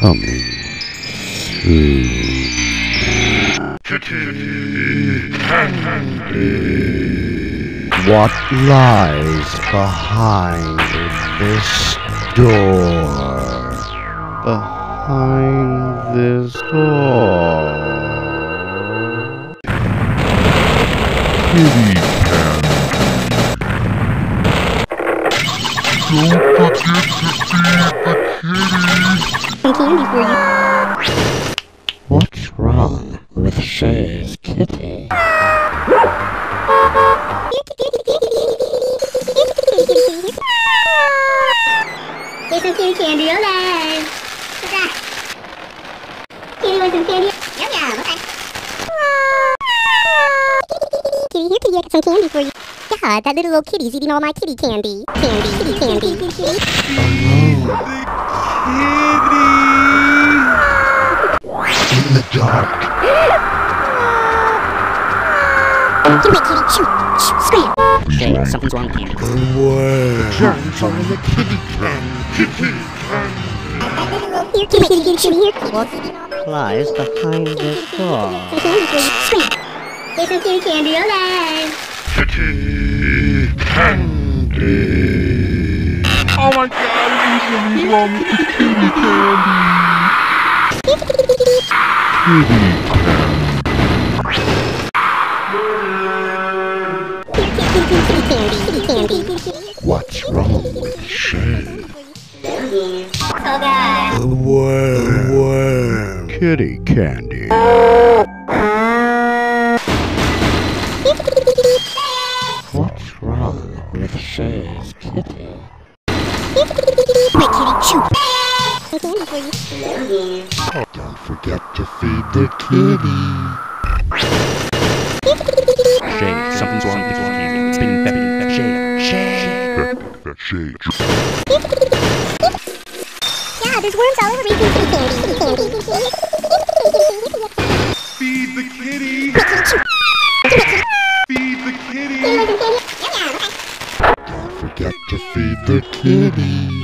coming soon. What lies behind this door? Behind this door. Kitty. Don't forget to feed the. Some candy for you. What's wrong with Shay's kitty? Here's some kitty candy, okay. What's that? Kitty want some candy? Yum yum, okay. Kitty, here, kitty, I got some candy for you. God, that little old kitty's eating all my kitty candy. Candy, kitty candy. Oh, In the dark. Get away, kitty. Shoot. Shoot. Scram. Shay, something's wrong with Candy. Germs are in the kitty can. Kitty can. Here, kitty, kitty, kitty, kitty, here. What lies behind this door? Some candy for you. Scram. Here's some kitty candy, okay. Kitty candy. Oh my god, he's in wrong with the kitty candy. Kitty candy. What's wrong with Shay? God. Worm. Worm. Kitty candy. What's wrong with Shay's kitty? You. Don't forget to feed the kitty. Shay, something's wrong with Candy. It's been infected. Shay. Yeah, there's worms all over candy. Feed the kitty. forget to feed the kitty.